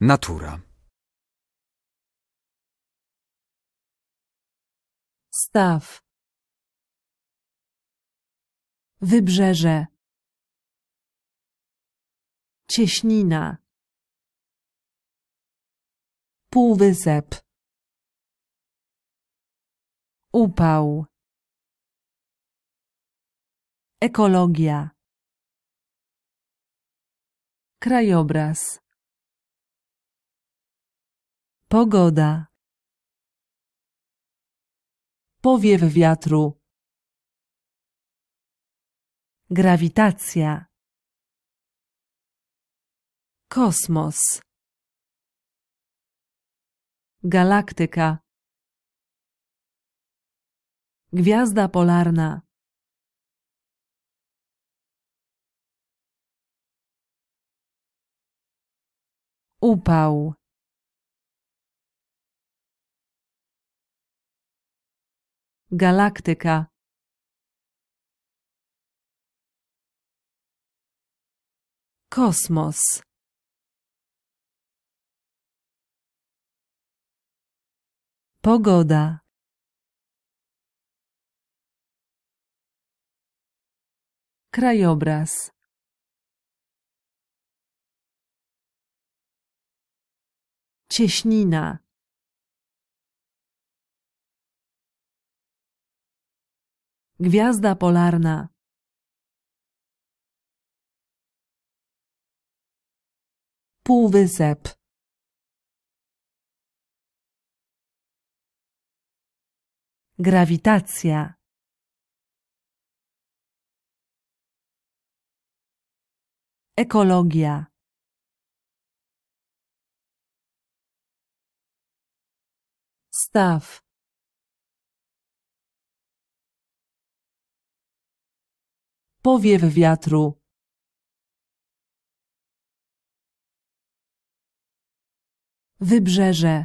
Natura. Staw. Wybrzeże. Cieśnina. Półwysep. Upał. Ekologia. Krajobraz. Pogoda. Powiew wiatru. Grawitacja. Kosmos. Galaktyka. Gwiazda polarna. Upał. Galaktyka. Kosmos. Pogoda. Krajobraz. Cieśnina. Gwiazda polarna. Półwysep. Grawitacja. Ekologia. Staw. Powiew wiatru. Wybrzeże.